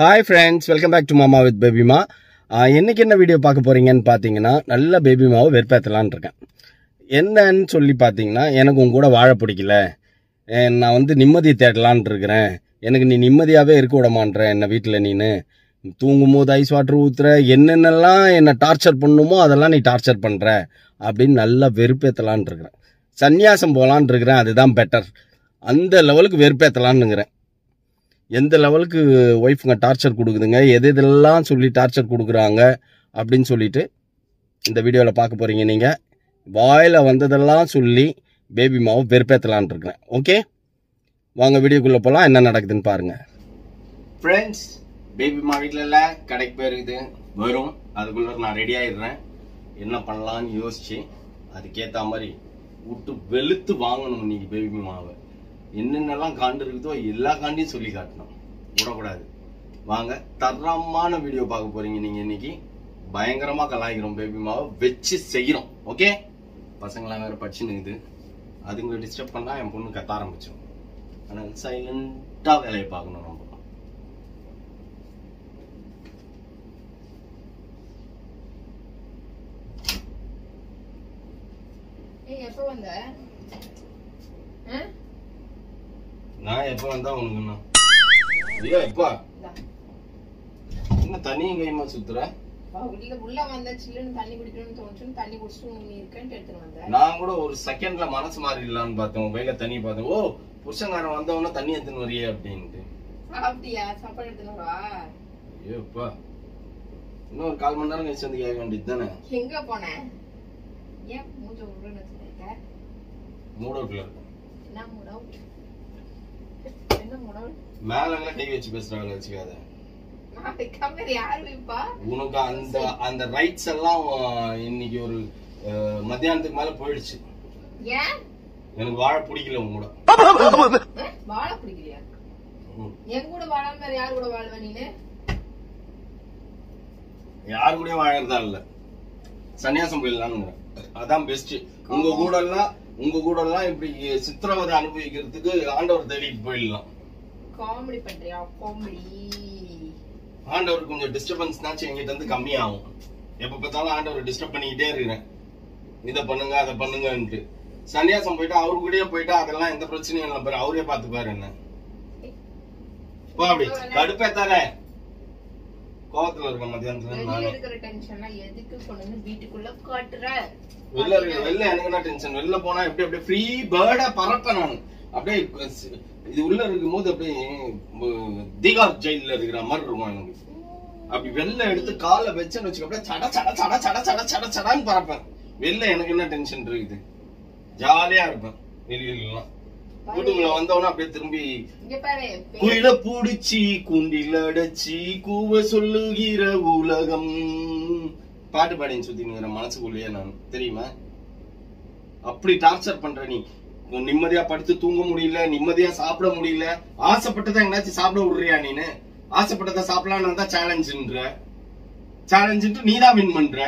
Hi friends welcome back to மாமா with பேபிமா இன்னைக்கு என்ன வீடியோ பார்க்க போறீங்கன்னு பார்த்தீங்கன்னா நல்ல பேபிமாவை வெறுப்பேற்றலான் இருக்கேன். என்னன்னு சொல்லி பார்த்தீங்கன்னா எனக்கு உங்க கூட வாழ பிடிக்கல. நான் வந்து நிம்மதியை தேடலான் இருக்கிறேன். எனக்கு நீ நிம்மதியாகவே இருக்க விடமான்ற என்னை வீட்டில் நீனு. தூங்கும் போது ஐஸ் வாட்டர் ஊத்துற என்னென்னலாம் என்னை டார்ச்சர் பண்ணுமோ அதெல்லாம் நீ டார்ச்சர் பண்ணுற அப்படின்னு நல்லா வெறுப்பேற்றலான் இருக்கிறேன். சன்னியாசம் போகலான் இருக்கிறேன் அதுதான் பெட்டர் அந்த லெவலுக்கு வெறுப்பேற்றலான்னுங்கிறேன் எந்த லெவலுக்கு ஒய்ஃபுங்க டார்ச்சர் கொடுக்குதுங்க எது இதெல்லாம் சொல்லி டார்ச்சர் கொடுக்குறாங்க அப்படின்னு சொல்லிட்டு இந்த வீடியோவில் பார்க்க போகிறீங்க நீங்கள் வாயில் வந்ததெல்லாம் சொல்லி பேபி மாவை வெறுப்பேற்றலான் இருக்கிறேன். ஓகே? வாங்க வீடியோக்குள்ளே போகலாம் என்ன நடக்குதுன்னு பாருங்கள் ஃப்ரெண்ட்ஸ் பேபி மா வீட்டில் இல்லை கடைக்கு போயிருக்குது. வரும். அதுக்குள்ளே நான் ரெடி ஆயிடுறேன். என்ன பண்ணலான்னு யோசிச்சு அதுக்கேற்ற மாதிரி விட்டு வெளுத்து வாங்கணும் இன்னைக்கு பேபி மாவை. என்னென்னலாம் காண்டு இருக்குதோ எல்லா காண்டையும் சொல்லி காட்டணும். விடக்கூடாது. வாங்க தரமான வீடியோ பார்க்க போறீங்க நீங்க இன்னைக்கு. பயங்கரமா கலாய்க்கிறோம் பேபி மாவை வச்சு செய்யறோம். ஓகே பசங்களாம் வேற படிச்சுன்னு இருக்குது. அதுங்களை டிஸ்டர்ப் பண்ணா என் பொண்ணு கத்த ஆரம்பிச்சோம் ஆனால் சைலண்டா வேலையை பார்க்கணும் நம்ம. எப்போ வந்த ஆ? நான் எப்போ வந்தா உனக்கு என்ன? ஐயோ எப்பா. என்ன தனியும் கைமா சுத்துற? உள்ள வந்த சில்லுன்னு தண்ணி குடிக்கணும்னு தோணுச்சுன்னு தண்ணி குடிச்சிட்டு நீ இருக்கேன்ட்டு எடுத்துட்டு வந்தேன் நான் கூட ஒரு செகண்ட்ல மனசு மாறிடலான்னு பார்த்தேன். உன் கையில தண்ணி பார்த்தேன். ஓ புருஷங்காரன் வந்தவொடனே தண்ணி எடுத்துன்னு வரியே அப்படின்ட்டு. சாப்பிட்டியா சாப்பாடு எடுத்துன்னு வா. ஐயோப்பா இன்னும் ஒரு கால் மணி நேரம் கழிச்சு வந்து கேட்க வேண்டியது தானே? எங்க போன? ஏன் மூஞ்ச உருன்னு வச்சிருக்க? மூட் அவுட்ல இருக்கும் என்ன மூட் அவுட் என்ன மூட் அவுட்? மேல கை வச்சு பேசுறாங்க வச்சுக்காத உனக்கு அந்த அந்த ரைட்ஸ் எல்லாம் இன்னைக்கு ஒரு மத்தியானத்துக்கு மேல போயிடுச்சு. எனக்கு வாழ பிடிக்கல உன் கூட? வாழ பிடிக்கலையா. என் கூட வாழாம வேற யாரு கூட வாழ்வ நீனு? யாரு கூடயும் வாழறதா இல்ல. சன்னியாசம் போயிடலாம்னு அதான் பெஸ்ட் உங்க கூட எல்லாம் உங்க கூட எல்லாம் இப்படி சித்திரவதை அனுபவிக்கிறதுக்கு ஆண்டவர் தேடிட்டு போயிடலாம். காமெடி பண்றியா? காமெடி ஆண்டவர் கொஞ்சம் டிஸ்டர்பன்ஸ்னாச்சும் எங்கிட்ட இருந்து கம்மியாகும். எப்ப பார்த்தாலும் ஆண்டவர் டிஸ்டர்ப் பண்ணிக்கிட்டே இருக்கிறேன். இதை பண்ணுங்க அதை பண்ணுங்கன்ட்டு. சன்னியாசம் போயிட்டு அவரு கூடயே போயிட்டு அதெல்லாம் எந்த பிரச்சனையும் இல்லை. பாரு அவரே பாத்துப்பாரு என்ன. போ அப்படி. கடுப்பேத்தாரே கோவத்துல இருக்க மத்தியானத்துல வெளியில இருக்கிற எதுக்கு கொண்டு வீட்டுக்குள்ள காட்டுற? வெளில வெளில எனக்கு என்ன டென்ஷன் வெளில போனா எப்படி அப்படியே ஃப்ரீ பேர்டா பறப்பேன் நான். அப்படியே இது உள்ள இருக்கும்போது அப்படியே உம், தீகார் ஜெயில இருக்கிற மாதிரி இருக்கும் எனக்கு அப்படி வெளில எடுத்து காலை வச்சேன்னு வச்சுக்க அப்படியே சட சட சட சட சட சட சடான்னு பறப்பேன். வெளில எனக்கு என்ன டென்ஷன் இருக்குது? ஜாலியா இருப்பேன் வெளியிலாம் வீட்டுக்குள்ள அப்படியே திரும்பி குயில பூடிச்சி குண்டில் அடைச்சி கூவ சொல்லுகிற உலகம். பாட்டு பாடின்னு சுத்தினுங்கிற மனசுக்குள்ளேயே நான் தெரியுமா? அப்படி டார்ச்சர் பண்ற நீ. நிம்மதியா படுத்து தூங்க முடியல நிம்மதியா சாப்பிட முடியல. ஆசைப்பட்டதை எங்கேயாச்சும் சாப்பிட விடுறியா நீனு? ஆசைப்பட்டதை சாப்பிடலாம்னு வந்தா சேலஞ்சுன்ற சேலஞ்சுட்டு நீ தான் வின் பண்ற.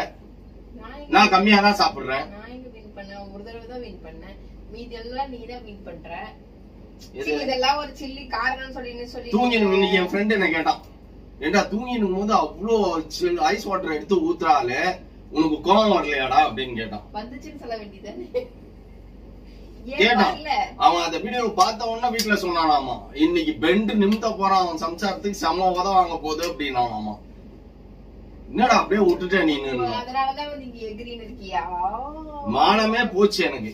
நான் கம்மியா தான் சாப்பிடுறேன் ஒரு தடவை தான் வின் பண்ணேன். மீதி எல்லாம் நீ தான் வின் பண்ற. எது? சரி, இதெல்லாம் ஒரு சில்லி காரணம் சொல்லி சொல்லி தூங்கி இன்னைக்கு என் ஃப்ரெண்ட் என்ன கேட்டான் ஏண்டா தூங்கினும் போது அவ்வளோ ஐஸ் வாட்டர் எடுத்து ஊத்துறாலே உனக்கு கோவம் வரலையாடா? அப்படின்னு கேட்டான் வந்துச்சுன்னு சொல்ல வேண்டியதானே கேட்டான் அவன் அந்த வீடியோ பார்த்த உடனே வீட்டுல சொன்னானாமா இன்னைக்கு பெண்டு நிமித்த போறான் அவன் சம்சாரத்துக்கு செம உத வாங்க போகுது அப்படின்னானாமா. என்னடா அப்படியே விட்டுட்ட நீ மானமே போச்சு எனக்கு.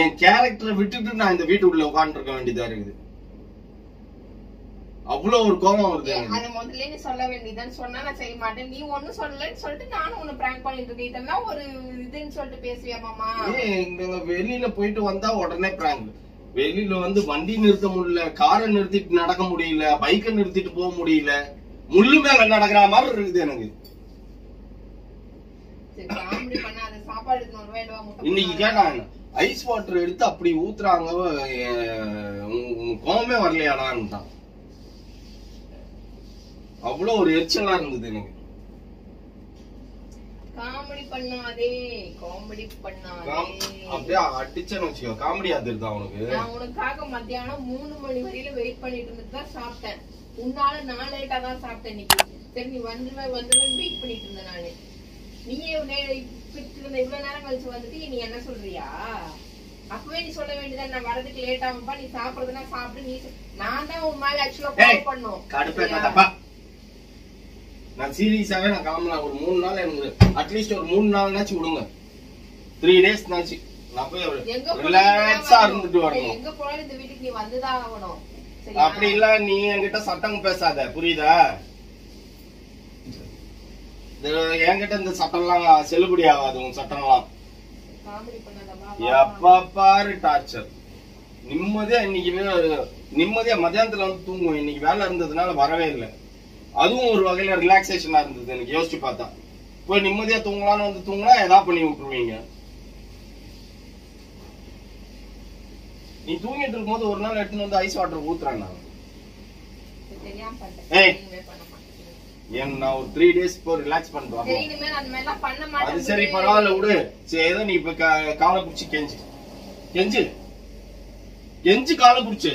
என் கேரக்டரை விட்டுட்டு நான் இந்த வீட்டுக்குள்ள உட்கார்ந்து இருக்க வேண்டியதா இருக்குது. அவ்வளவு ஒரு கோபம் வருது அத முதல்ல நீ சொல்ல வேண்டியதுன்னு சொன்னா நான் செய்ய மாட்டேன். நீ ஒண்ணும் சொல்லலன்னு சொல்லிட்டு நானும் உன்னை பிராங்க் பண்ணிட்டு இருக்கேன். இதெல்லாம் ஒரு இதுன்னு சொல்லிட்டு பேசுவியா மாமா? இங்க வெளியில போயிட்டு வந்தா உடனே பிராங்க் வெளியில வந்து வண்டி நிறுத்த முடியல காரை நிறுத்திட்டு நடக்க முடியல பைக்கை நிறுத்திட்டு போக முடியல முள்ளு மேல நடக்கிற மாதிரி இருக்குது எனக்கு. இன்னைக்கு? கேட்டாங்க ஐஸ் வாட்டர் எடுத்து அப்படி ஊத்துறாங்க கோவமே வரலையாடான்ட்டான் அவ்வளவு ஒரு எரிச்சலா இருந்தது எனக்கு. காமெடி பண்ணாதே காமெடி காம்- பண்ணாதே அப்படியே அடிச்சேன்னு வச்சுக்கோ காமெடி அது தான் உனக்கு. நான் உனக்காக மத்தியானம் மூணு மணி வரையில வெயிட் பண்ணிட்டு இருந்துட்டு தான் சாப்பிட்டேன். உன்னால நான் லேட்டா தான் சாப்பிட்டேன் இன்னைக்கு. சரி நீ வந்துருவே வந்துருவேன் வெயிட் பண்ணிட்டு இருந்தேன் நானு. நீயே இருந்த இவ்வளவு நேரம் கழிச்சு வந்துட்டு நீ என்ன சொல்றியா? அப்பவே நீ சொல்ல வேண்டியதா நான் வரதுக்கு லேட் ஆகும்பா நீ சாப்பிடுறதுனா சாப்பிடு நீ நான் தான் உன் மேல ஆக்சுவலா பண்ணும். நான் சீரியஸாவே நான் கிளம்பலாம் ஒரு மூணு நாள் எனக்கு அட்லீஸ்ட் ஒரு மூணு நாள்னாச்சும் விடுங்க. த்ரீ டேஸ் நாச்சு. நான் போய் ரிலாக்ஸா. இருந்துட்டு வரணும்? அப்படி இல்ல நீ என்கிட்ட சட்டம் பேசாத. புரியுதா? இது என்கிட்ட இந்த சட்டம்லாம் செல்லுபடி ஆகாது. உன் சட்டம்லாம். எப்ப பாரு டார்ச்சர் நிம்மதியா இன்னைக்கு நிம்மதியா மத்தியானத்துல வந்து தூங்குவோம் இன்னைக்கு வேலை இருந்ததுனால வரவே இல்லை. அதுவும் ஒரு வகையில ரிலாக்ஸேஷனா இருந்தது. எனக்கு யோசிச்சு பார்த்தா. போய் நிம்மதியா தூங்கலாம்னு வந்து தூங்கினா ஏதாவது பண்ணி விட்டுருவீங்க. நீ தூங்கிட்டு இருக்கும்போது ஒரு நாள் எடுத்துன்னு வந்து ஐஸ் வாட்டர் ஊத்துறேன் நான். நான் ஒரு த்ரீ டேஸ் போய் ரிலாக்ஸ் பண்ணிட்டு சரி, வரணும் இனிமே நான் அந்த மாதிரிலாம் பண்ண அது சரி. பரவாயில்ல விடு. சரி ஏதோ நீ இப்ப காலை பிடிச்சி கெஞ்சு. கெஞ்சு. கெஞ்சு காலை பிடிச்சு.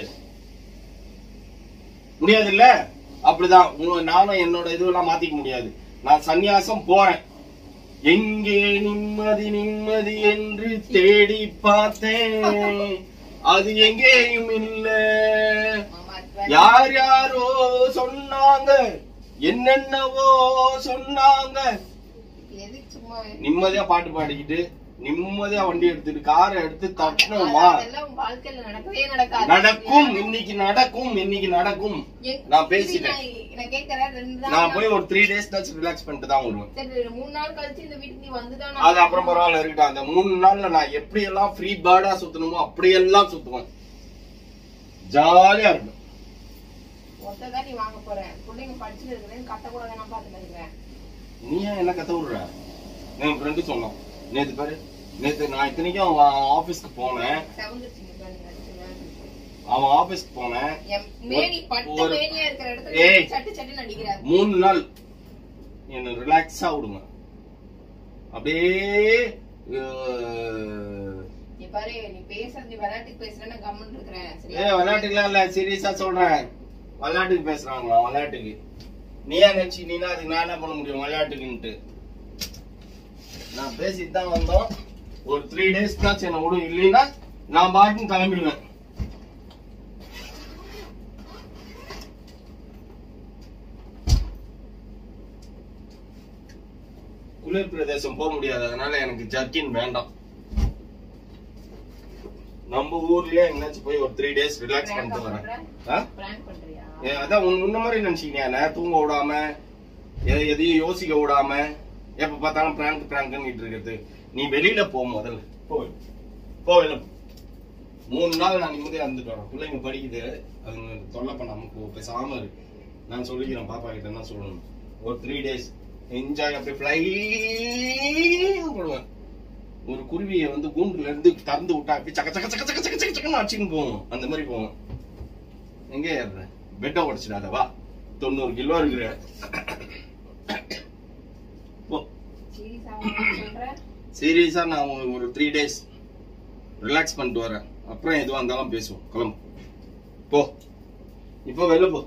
முடியாது இல்ல அப்படிதான். நானும் என்னோட இதுவெல்லாம் மாத்திக்க முடியாது. நான் சந்நியாசம் போறேன். எங்கே நிம்மதி நிம்மதி என்று தேடி பார்த்தேன். அது எங்கேயும் இல்ல. யார் யாரோ சொன்னாங்க. என்னென்னவோ சொன்னாங்க. நிம்மதியா பாட்டு பாடிக்கிட்டு நிம்மதியா வண்டி எடுத்துட்டு காரை எடுத்து தட்டணுமா நடக்கும் இன்னைக்கு நடக்கும் இன்னைக்கு நடக்கும். நான் பேசிட்டேன். நான் போய் ஒரு த்ரீ டேஸ் கழிச்சு ரிலாக்ஸ் பண்ணிட்டு தான் வருவேன். அது அப்புறம் பரவாயில்ல இருக்கட்டும். அந்த மூணு நாள்ல நான் எப்படி எல்லாம் ஃப்ரீ பேர்டா சுத்தணுமோ அப்படியெல்லாம் சுத்துவேன். ஜாலியா இருக்கும். நீ வாங்க போற. பிள்ளைங்க படிச்சுட்டு இருக்கிறேன் கட்ட கூட நான் பாத்துட்டு இருக்கிறேன். நீ ஏன் என்ன கத்த விடுற? என் ஃப்ரெண்டு சொன்னான். நேத்து பாரு நேத்து நான் இத்தனைக்கும் அவன் ஆபீஸ்க்கு போனேன். அவன் ஆபீஸ்க்கு போனேன். மூணு நாள் என்ன ரிலாக்ஸா விடுங்க. அப்படியே விளையாட்டுக்குலாம் இல்ல சீரியஸா சொல்றேன். விளையாட்டுக்கு பேசுறாங்களா விளையாட்டுக்கு? நீயா நினைச்சு நீனா அதுக்கு நான் என்ன பண்ண முடியும் விளையாட்டுக்குன்ட்டு? நான் பேசிட்டு தான் வந்தோம். ஒரு த்ரீ டேஸ் தான் என்ன விடும்? இல்லைன்னா நான் பாட்டுன்னு கிளம்பிடுவேன். குளிர் பிரதேசம் போக முடியாது. அதனால எனக்கு ஜர்க்கின் வேண்டாம். நம்ம ஊர்லயே எங்கேயாச்சும் போய் ஒரு த்ரீ டேஸ் ரிலாக்ஸ் பண்ணிட்டு வரேன். அதான் உன் முன்ன மாதிரி நினைச்சீங்க தூங்க விடாம எதையும் யோசிக்க விடாம எப்ப பார்த்தாலும் பிராங்க் பிராங்க்னு இருக்கிறது. நீ வெளியில போ முதல்ல. கோவில் கோவில மூணு நாள் நான் நிம்மதியா இருந்துட்டு வரேன். பிள்ளைங்க படிக்குது. அதுங்க தொல்லை பண்ணாம பேசாம இருக்கு நான் சொல்லிக்கிறேன் பாப்பா கிட்ட என்ன சொல்லணும். ஒரு த்ரீ டேஸ் என்ஜாய் அப்படி ஃப்ளை போடுவேன். ஒரு குருவியை வந்து கூண்டுல இருந்து திறந்து விட்டா அப்படி சக்க சக்க சக்க சக்க சக்க சக்க சக்கன்னு அடிச்சுன்னு போவோம். அந்த மாதிரி போவோம். எங்கே ஏறுற? பெட்டை உடைச்சிடாத வா. தொண்ணூறு கிலோ இருக்கிற. போ. சீரியஸா சொல்ற சீரியஸா நான் ஒரு- த்ரீ டேஸ் ரிலாக்ஸ் பண்ணிட்டு வரேன். அப்புறம் எதுவா இருந்தாலும் பேசுவோம். கிளம்பு. போ. இப்போ வெளில போ.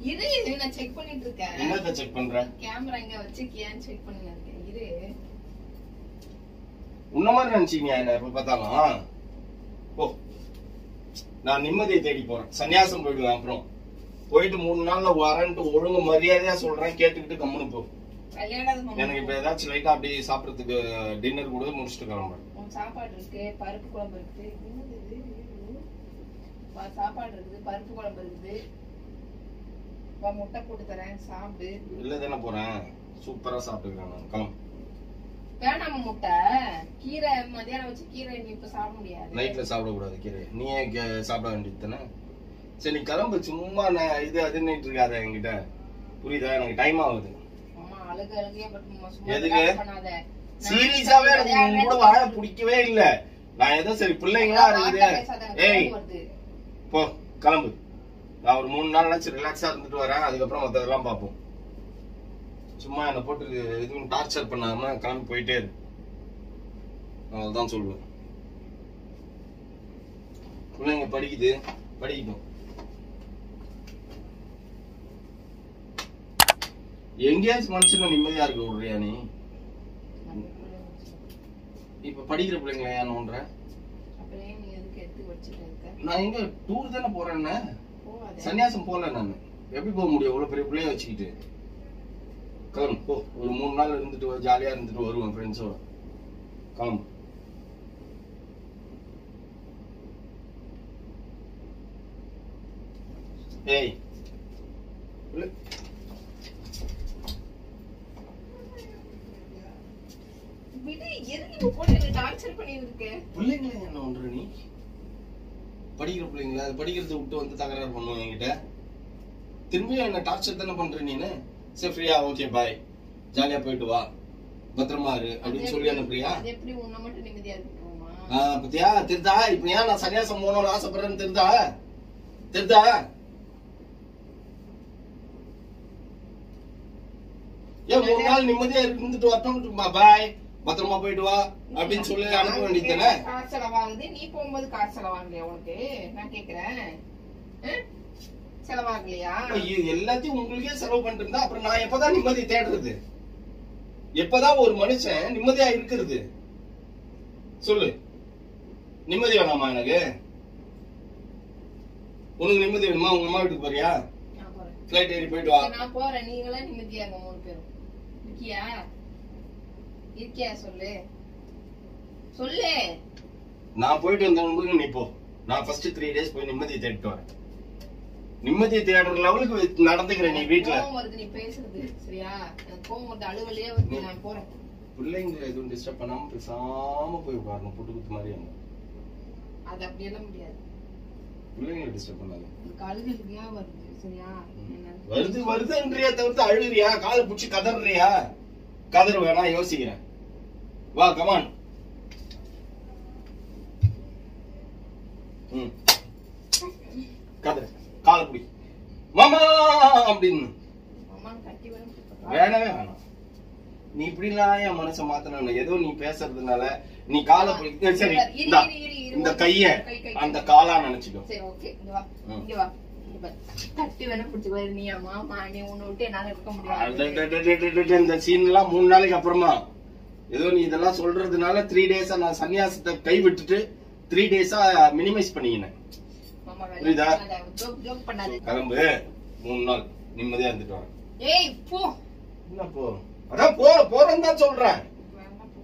இரு நான் செக் பண்ணிட்டு இருக்கேன். என்னத்த செக் பண்ற? கேமரா இங்க வச்சிருக்கியான்னு செக் பண்ணிட்டு இருக்கேன். இரு. உன்ன மாதிரி நினைச்சீங்க என்ன எப்ப பார்த்தாலும். போ. நான் நிம்மதியை தேடி போறேன். சன்னியாசம் போயிடுவேன் அப்புறம். போயிட்டு மூணு நாள்ல வரேன்ட்டு ஒழுங்கு மரியாதையா சொல்றேன் கேட்டுக்கிட்டு கம்முனு போ. எனக்கு இப்ப ஏதாச்சும் லைட்டா அப்படியே சாப்பிடறதுக்கு டின்னர் கூட முடிச்சுட்டு கிளம்புறேன். சாப்பாடு இருக்கு பருப்பு குழம்பு இருக்கு. சாப்பாடு இருக்குது பருப்பு குழம்பு இருக்குது. வா, முட்டை போட்டு தரேன் சாப்பிடு. இல்ல தானே போறேன். சூப்பரா சாப்பிட்டுக்கிறேன் நான். கிளம்பு வேணாம் முட்டை. கீரை மதியானம் வச்சு கீரை நீ இப்ப சாப்பிட முடியாது. நைட்ல சாப்பிடக்கூடாது கீரை. நீ ஏன் கே- சாப்பிட வேண்டியது தானே? சரி நீ கிளம்பு. சும்மா நான் இது அதுன்னு இருக்காத என்கிட்ட. புரியுதா? எனக்கு டைம் ஆகுது. அழுகு அழுகையா பட் பண்ணாத. சீரியஸாவே எனக்கு உன் கூட வாழ பிடிக்கவே இல்ல. நான் ஏதோ சரி பிள்ளைங்களா இருக்குது. ஏய் போ கிளம்பு. நான் ஒரு மூணு நாள்னாச்சும் ரிலாக்ஸா இருந்துட்டு வரேன். அதுக்கப்புறம் மத்ததெல்லாம் பார்ப்போம். சும்மா என்னை போட்டு எதுவும் டார்ச்சர் பண்ணாம கிளம்பி போயிட்டே இரு. அவ்வளவுதான் சொல்லுவேன். பிள்ளைங்க படிக்குது. படிக்கட்டும். எங்கேயாச்சும் மனுஷன நிம்மதியா இருக்க விடுறியா நீ? இப்ப படிக்கிற பிள்ளைங்கள ஏன் இருக்க? நான் எங்க டூர் தானே போறேன்னு சன்னியாசம் போல நான். எப்படி போக முடியும்? இவ்வளவு பெரிய பிள்ளைய வச்சுக்கிட்டு. கிளம்பு போ. ஒரு மூணு நாள் இருந்துட்டு ஜாலியா இருந்துட்டு வருவேன் ஃப்ரெண்ட்ஸோட கிளம்பு ஏய். போட்டு என்ன டார்ச்சர் பண்ணிட்டு இருக்க பிள்ளைங்கள என்ன பண்ற நீ? படிக்கிற பிள்ளைங்கள? அது படிக்கிறத விட்டு வந்து தகராறு பண்ணுவோம் என்கிட்ட. திரும்பியும் என்ன டார்ச்சர் தானே பண்ற நீனு? சரி ஃப்ரீயா? ஓகே பாய் ஜாலியா போயிட்டு வா. பத்திரமா இரு அப்படின்னு சொல்லி அனுப்புறியா? அது எப்படி? உன்னை மட்டும் நிம்மதியா இருக்கணுமா ஆ, பத்தியா? தெரிதா? இப்ப ஏன் நான் சன்னியாசம் போகணும்னு ஆசைப்படுறேன்னு தெரிதா? தெரிதா? ஏன் மூணு நாள் நிம்மதியா இருந்துட்டு வரட்டும் பாய் பத்திரமா போயிட்டு வா அப்படின்னு சொல்லி அனுப்ப வேண்டியது தானே? காசு செலவாகுது. நீ போகும்போது காசு செலவாகலையா உனக்கு? நான் கேக்குறேன்? செலவாகலையா? எல்லாத்தையும் உங்களுக்கே செலவு பண்ணிட்டு இருந்தா அப்புறம் நான் எப்பதான் நிம்மதி தேடுறது? எப்பதான் ஒரு மனுஷன் நிம்மதியா இருக்கிறது? சொல்லு. நிம்மதி வேணாமா எனக்கு? உனக்கு நிம்மதி வேணுமா? உங்க அம்மா வீட்டுக்கு போறியா? நான் போறேன். பிளைட் ஏறி போயிட்டு வா. நான் போறேன். நீங்களாம் நிம்மதியா இருங்க மூணு பேரும். இருக்கியா இருக்கியா சொல்லு? சொல்லு. நான் போயிட்டு வந்தவங்களுக்கு நீ போ. நான் ஃபர்ஸ்ட் த்ரீ டேஸ் போய் நிம்மதியை தேடிட்டு வரேன். நிம்மதியை தேடுற லெவலுக்கு நடந்துக்கிறேன் நீ வீட்டுல வருது நீ பேசுறது சரியா? கோவம் வருது அலுவலையே வருது நான் போறேன். பிள்ளைங்களை எதுவும் டிஸ்டர்ப் பண்ணாம பேசாம போய் உட்காரணும் புட்டு குத்து மாதிரி அங்க அது அப்படியெல்லாம் முடியாது. பிள்ளைங்களை டிஸ்டர்ப் பண்ணாது. அழுகலுக்கையா வருது சரியா? வருது வருதுன்றியா தவிர்த்து அழுகுறியா? காலை புடிச்சு கதறியா கதறு வேணா யோசிக்கிறேன். வா கமான் ம். கதறு காலை புடி. மாமா அப்படின்னு. வேணவே வேணாம். நீ இப்படிலாம் என் மனசை மாத்தணும் ஏதோ நீ பேசுறதுனால நீ காலை சரி இந்தா, கைய. அந்த காலா நினைச்சுக்கோ. இந்த சீன் எல்லாம் மூணு நாளைக்கு அப்புறமா ஏதோ நீ இதெல்லாம் சொல்றதுனால த்ரீ டேஸா நான் சன்னியாசத்தை கை விட்டுட்டு த்ரீ டேஸா மினிமைஸ் பண்ணிக்கினேன் புரியுதா? கிளம்பு. மூணு நாள் நிம்மதியா இருந்துட்டு ஏய் போ. என்ன போ? அதான் போ போறேன்னு தான் சொல்றேன்.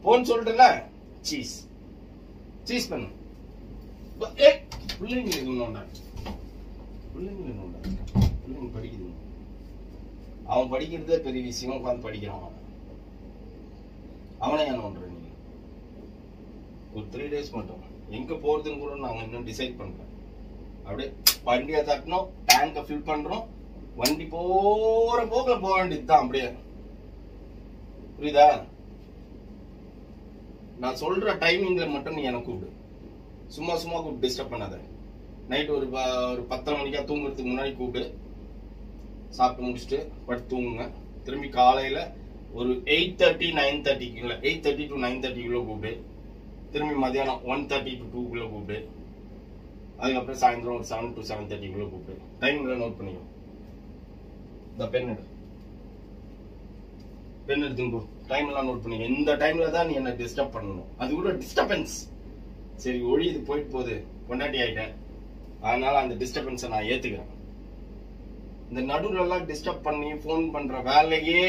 போன்னு சொல்லிட்டுல சீஸ். சீஸ் பண்ணு. ஏய், பிள்ளைங்க இன்னொண்டா பிள்ளைங்க பிள்ளைங்க படிக்குது அவன் படிக்கிறதே பெரிய விஷயம் உட்காந்து படிக்கிறான் அவன். அவனை ஏன் பண்ற நீ. ஒரு த்ரீ டேஸ் மட்டும். எங்க போறதுன்னு கூட நாங்க இன்னும் டிசைட் பண்றோம் அப்படியே வண்டியை தட்டினோம் டேங்கை ஃபில் பண்றோம். வண்டி போற போக்குல போக வேண்டியதுதான் அப்படியே. புரியுதா? நான் சொல்ற டைமிங்ல மட்டும் நீ எனக்கு கூப்பிடு. சும்மா சும்மா கூப்பிட்டு டிஸ்டர்ப் பண்ணாத. நைட் ஒரு ப- ஒரு பத்தரை மணிக்கா தூங்குறதுக்கு முன்னாடி கூப்பிடு. சாப்பிட்டு முடிச்சுட்டு படுத்து தூங்குங்க. திரும்பி காலையில ஒரு எயிட் தேர்ட்டி நைன் தேர்ட்டிக்குள்ள எயிட் தேர்ட்டி டு நைன் தேர்ட்டிக்குள்ள கூப்பிடு. திரும்பி மதியானம் ஒன் தேர்ட்டி டு டூக்குள்ள கூப்பிடு. அதுக்கப்புறம் சாயந்தரம் ஒரு செவன் டு செவன் தேர்ட்டிக்குள்ள கூப்பிடு. டைம்ல நோட் பண்ணிக்கோ. இந்த பென் எடு. பென் எடுத்துங்க டைம் எல்லாம் நோட் பண்ணி இந்த டைம்ல தான் நீ என்ன டிஸ்டர்ப் பண்ணணும். அது கூட டிஸ்டர்பன்ஸ் சரி ஒழி இது போயிட்டு போகுது. பொண்டாட்டி ஆயிட்டேன். அதனால அந்த டிஸ்டர்பன்ஸை நான் ஏத்துக்கிறேன். இந்த நடுவுலலாம் எல்லாம் டிஸ்டர்ப் பண்ணி ஃபோன் பண்ற வேலையே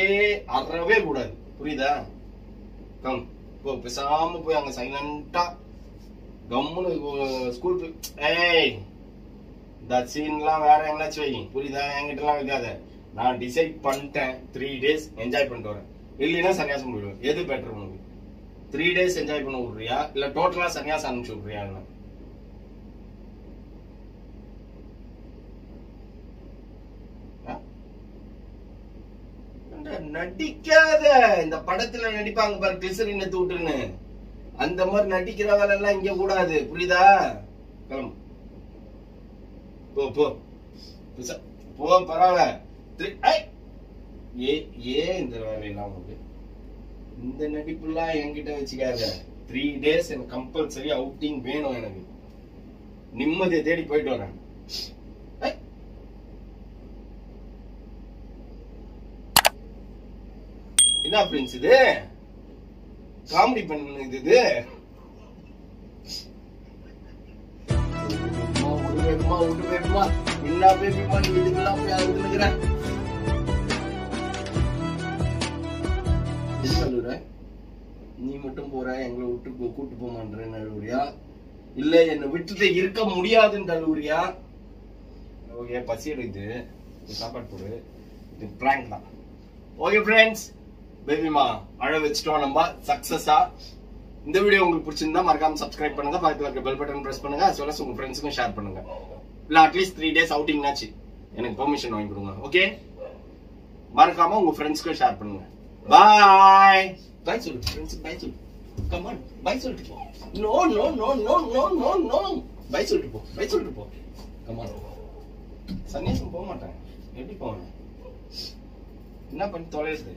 அறவே கூடாது. புரியுதா? கம் இப்போ பேசாம போய் அங்க சைலண்டா கம்முன்னு ஸ்கூல் ஏய் இந்த சீன்லாம் வேற எங்கேயாச்சும் வைங்க புரியுதா? என்கிட்டலாம் வைக்காத. நான் டிசைட் பண்ணிட்டேன். த்ரீ டேஸ் என்ஜாய் பண்ணிட்டு வரேன். இல்லைன்னா சன்னியாசம் போயிடுவேன். எது பெட்டர் உனக்கு? த்ரீ டேஸ் என்ஜாய் பண்ண விடுறியா? இல்ல டோட்டலா சன்னியாசம் அனுப்பிச்சு விடுறியா என்ன? நடிக்காத? இந்த படத்துல நடிப்பாங்க பாரு கிளிசரின் தூட்டுன்னு. அந்த மாதிரி நடிக்கிற வேலை எல்லாம் இங்க கூடாது புரியுதா? கிளம்பு. போ போ. போ பரவாயில்ல. ஏ ஏன் இந்த வேலையெல்லாம் உனக்கு இந்த நடிப்புலாம் என்கிட்ட வச்சுக்காத. த்ரீ டேஸ் எனக்கு கம்பல்சரி அவுட்டிங் வேணும் எனக்கு. நிம்மதியை தேடி போயிட்டு வரேன். என்ன பிரின்ஸ் இது? காமெடி பண்ண இது இது. வேகமா, வேகமா. பேபிமா நீ இதுக்கெல்லாம் போய் அழுதுனுக்குற? அழுகுற? நீ மட்டும் போற எங்களை விட்டு போ- கூட்டு போக மாட்டேன்னு அழுகுறியா இல்ல என்னை விட்டுட்டு இருக்க முடியாதுன்னு அழுகுறியா ஓகே பசி எடுக்குது? இது சாப்பாடு போடு. இது பிராங்க் தான். ஓகே ஃப்ரெண்ட்ஸ் பேபிமா அழ வச்சுட்டோம் நம்ம. சக்சஸா இந்த வீடியோ உங்களுக்கு பிடிச்சிருந்தா மறக்காம சப்ஸ்கிரைப் பண்ணுங்க. பக்கத்தில் இருக்க பெல் பட்டன் பிரஸ் பண்ணுங்க. அஸ் வெல் அஸ் உங்க ஃப்ரெண்ட்ஸுக்கும் ஷேர் பண்ணுங்க. இல்ல அட்லீஸ்ட் த்ரீ டேஸ் அவுட்டிங்னாச்சு எனக்கு பெர்மிஷன் வாங்கி கொடுங்க. ஓகே மறக்காம உங்க ஃப்ரெண்ட்ஸ்க்கும் ஷேர் பண்ணுங்க. பாய் பாய் சொல்லு ஃப்ரெண்ட்ஸுக்கு பாய் சொல்லு. கம் பாய் சொல்லிட்டு போ. No no no no no no no bye சொல்லிட்டு போ பாய் சொல்லிட்டு போ. கம் சன்னியாசம் போக மாட்டாங்க எப்படி போவேன்? என்ன பண்ணி தொலைது